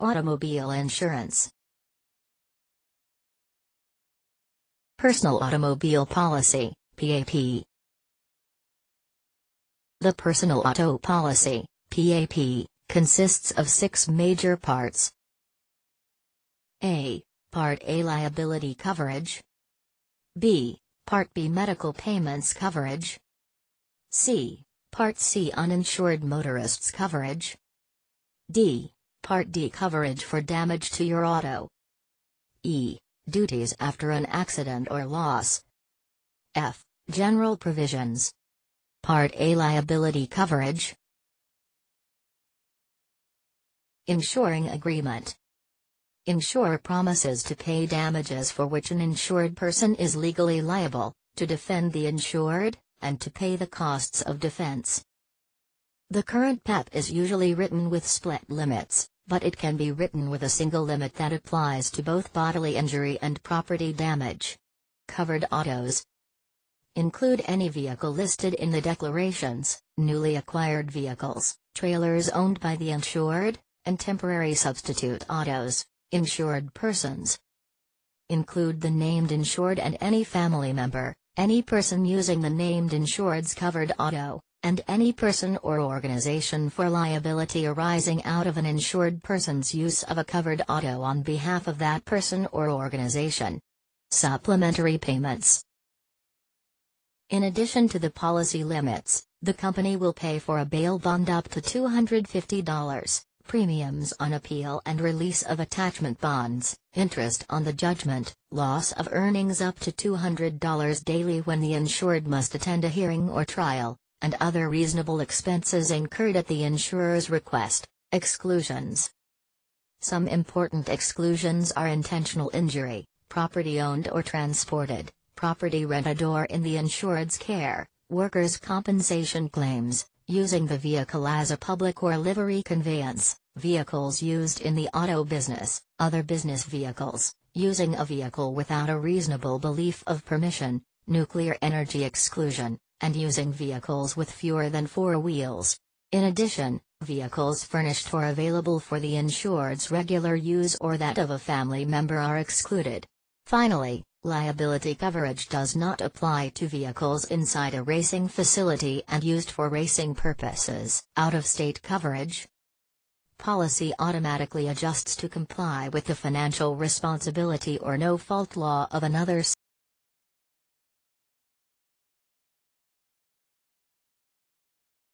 Automobile insurance. Personal Automobile Policy, PAP. The Personal Auto Policy, PAP, consists of six major parts. A. Part A Liability Coverage. B. Part B Medical Payments Coverage. C. Part C Uninsured Motorists Coverage. D. Part D Coverage for damage to your auto. E. Duties after an accident or loss. F. General provisions. Part A Liability Coverage. Insuring Agreement Insurer promises to pay damages for which an insured person is legally liable, to defend the insured, and to pay the costs of defense. The current PAP is usually written with split limits, but it can be written with a single limit that applies to both bodily injury and property damage. Covered autos include any vehicle listed in the declarations, newly acquired vehicles, trailers owned by the insured, and temporary substitute autos, insured persons. Include the named insured and any family member, any person using the named insured's covered auto, and any person or organization for liability arising out of an insured person's use of a covered auto on behalf of that person or organization. Supplementary payments. In addition to the policy limits, the company will pay for a bail bond up to $250, premiums on appeal and release of attachment bonds, interest on the judgment, loss of earnings up to $200 daily when the insured must attend a hearing or trial, and other reasonable expenses incurred at the insurer's request. Exclusions Some important exclusions are intentional injury, property owned or transported, property rented or in the insured's care, workers' compensation claims, using the vehicle as a public or livery conveyance, vehicles used in the auto business, other business vehicles, using a vehicle without a reasonable belief of permission, nuclear energy exclusion, and using vehicles with fewer than four wheels. In addition, vehicles furnished or available for the insured's regular use or that of a family member are excluded. Finally, liability coverage does not apply to vehicles inside a racing facility and used for racing purposes. Out-of-state coverage, policy automatically adjusts to comply with the financial responsibility or no fault law of another